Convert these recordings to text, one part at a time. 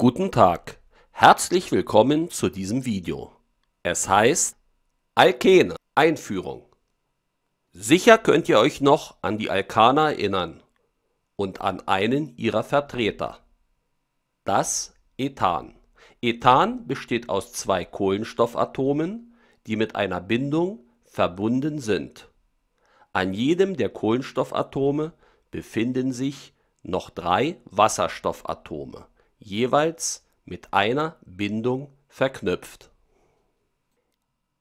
Guten Tag, herzlich willkommen zu diesem Video. Es heißt Alkene Einführung. Sicher könnt ihr euch noch an die Alkaner erinnern und an einen ihrer Vertreter, das Ethan. Ethan besteht aus zwei Kohlenstoffatomen, die mit einer Bindung verbunden sind. An jedem der Kohlenstoffatome befinden sich noch drei Wasserstoffatome jeweils mit einer Bindung verknüpft.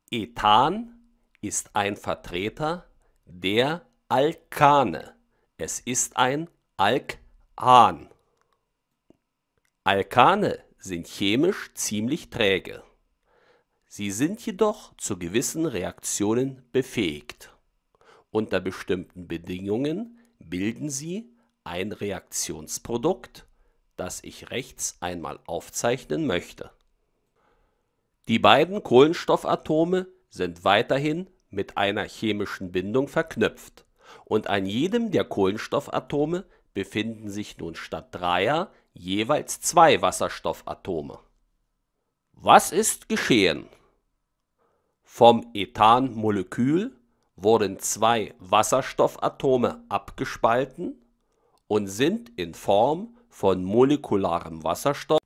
Ethan ist ein Vertreter der Alkane. Es ist ein Alkan. Alkane sind chemisch ziemlich träge. Sie sind jedoch zu gewissen Reaktionen befähigt. Unter bestimmten Bedingungen bilden sie ein Reaktionsprodukt, das ich rechts einmal aufzeichnen möchte. Die beiden Kohlenstoffatome sind weiterhin mit einer chemischen Bindung verknüpft und an jedem der Kohlenstoffatome befinden sich nun statt dreier jeweils zwei Wasserstoffatome. Was ist geschehen? Vom Ethanmolekül wurden zwei Wasserstoffatome abgespalten und sind in Form von molekularem Wasserstoff.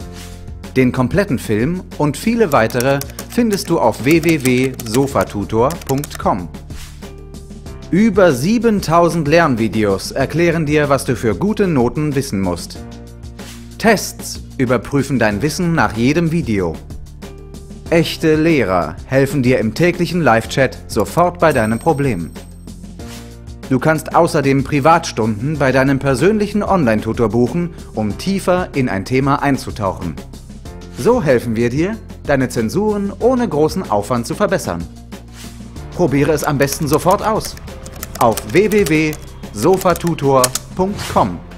Den kompletten Film und viele weitere findest du auf www.sofatutor.com. Über 7000 Lernvideos erklären dir, was du für gute Noten wissen musst. Tests überprüfen dein Wissen nach jedem Video. Echte Lehrer helfen dir im täglichen Live-Chat sofort bei deinem Problem. Du kannst außerdem Privatstunden bei deinem persönlichen Online-Tutor buchen, um tiefer in ein Thema einzutauchen. So helfen wir dir, deine Zensuren ohne großen Aufwand zu verbessern. Probiere es am besten sofort aus. Auf www.sofatutor.com